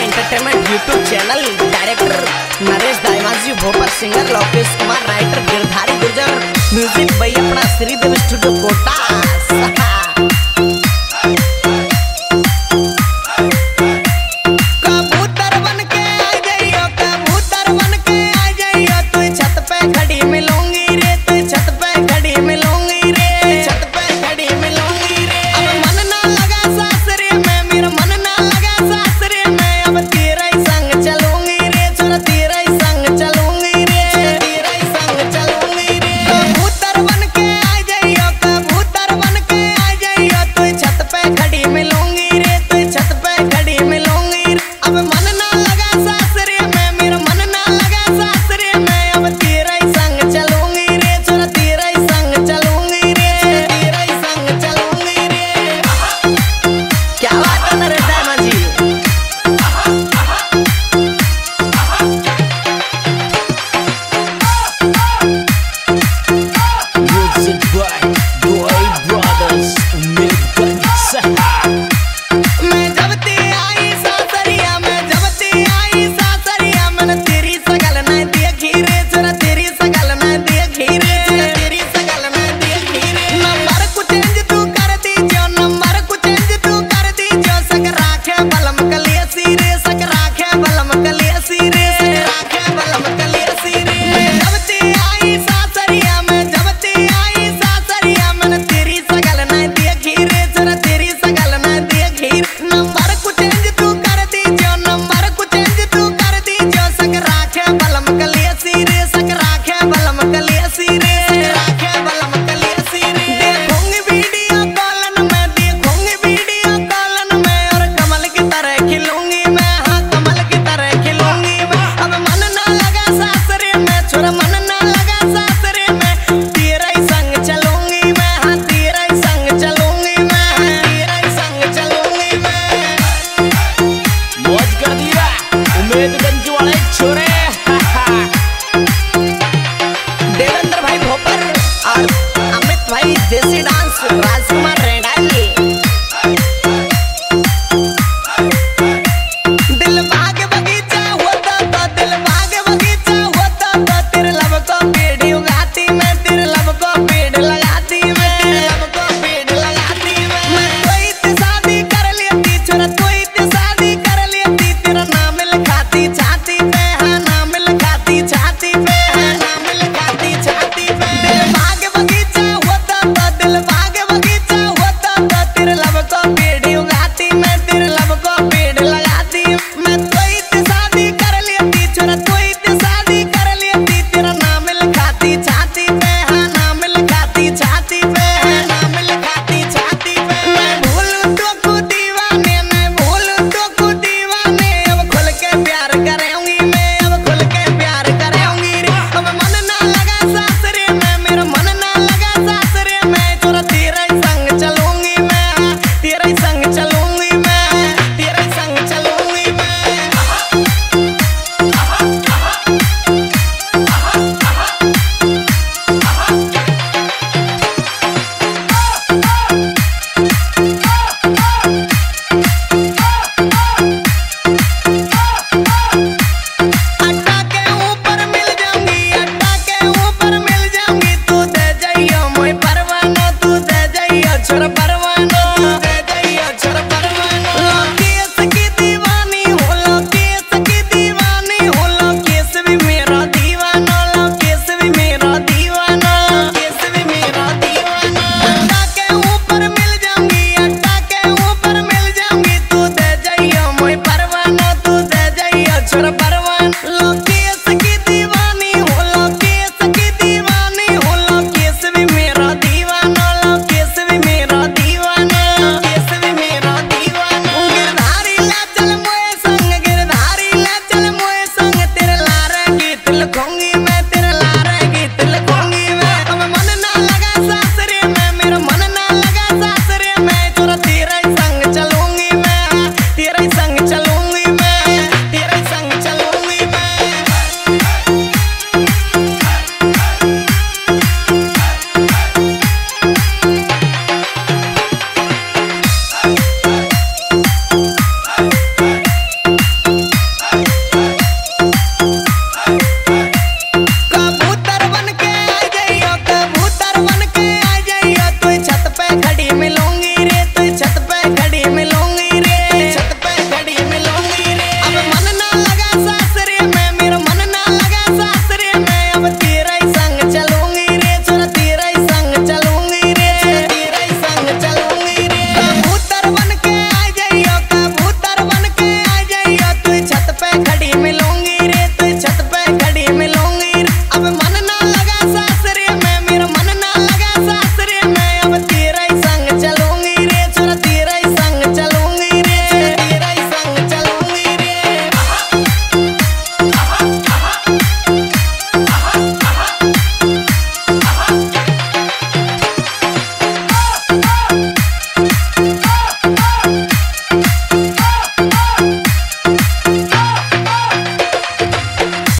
Entertainment YouTube channel director Naresh Daimaji Bhopal singer Lokesh Kumar writer Girdhari Gurjar music भाई अपना Shridev studio Kota.